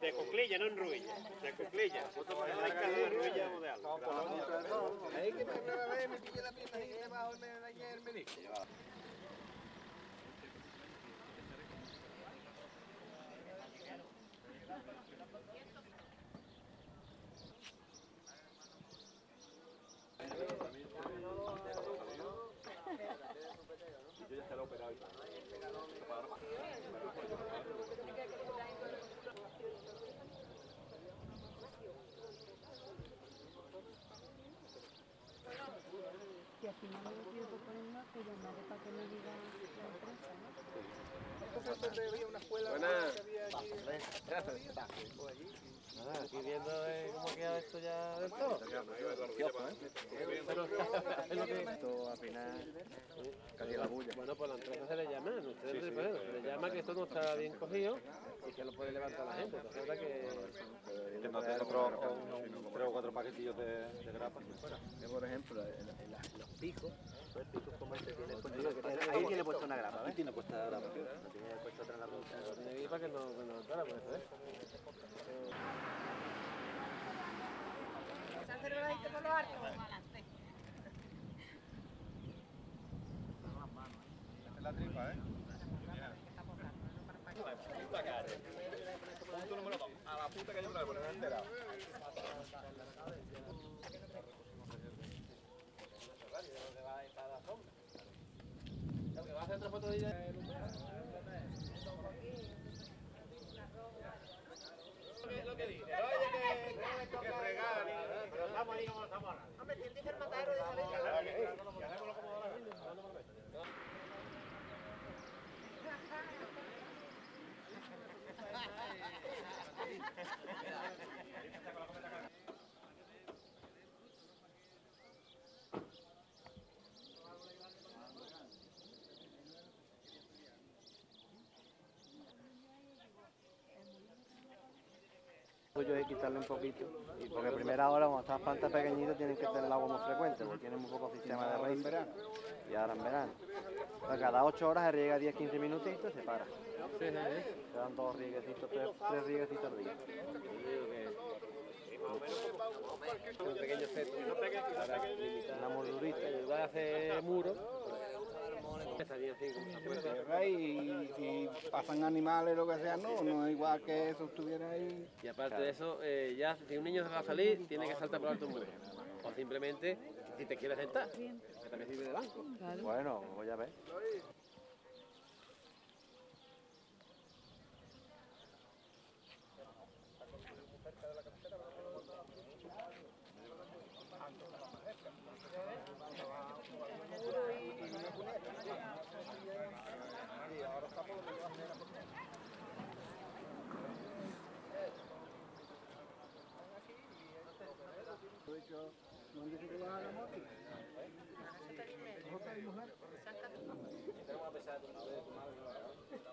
De Coclilla, no en Ruilla. De Coclilla. Hay de Ruilla o de algo. Al final me quiero proponer más que llamaré para que me diga la empresa, ¿no? Entonces había una escuela que había allí. Nada, aquí viendo eh, cómo ha quedado esto ya del todo. Pero. Esto al final. Bueno, pues la empresa se le llama, ustedes se le llama que esto no está bien cogido y que lo puede levantar la gente. Entonces, verdad que... Que no te otro, un- tres o cuatro paquetillos de, de grapa y fuera. Yo, por ejemplo, en, en la- los picos, los picos como este tiene puesto, ahí tiene puesto una grapa, ¿ves? Tiene puesta grapa. No tiene puesto otra en la punta. Tiene que ir para que no, que no entrara, pues eso es. La tripa, ¿eh? Dos. A la puta que la ponen entera. que va a hacer otra foto de ella. Lo que dice, oye, que, que fregar, pero estamos ahí como estamos ahora. Hombre, ¿quién dice el matadero de Hacémoslo como ahora. Yo yeah. Hay que quitarle un poquito, y porque a primera hora cuando están las plantas pequeñitas tienen que tener el agua muy frecuente, porque tienen muy poco sistema de raíz. Y ahora en verano. Pues cada 8 horas se riega 10-15 minutitos y se para. Se dan dos rieguecitos, tres, tres rieguecitos al día. Un pequeño efecto. Para limitar. Una mordurita. Ayudar a hacer muro. Estaría así como se puede. Y si pasan animales o lo que sea, no, no es igual que eso estuviera ahí. Y aparte de eso, eh, ya si un niño se va a salir, tiene que saltar por alto un muro. O simplemente, si te quieres sentar, que también sirve de banco. Bueno, ya ves. Tenemos a de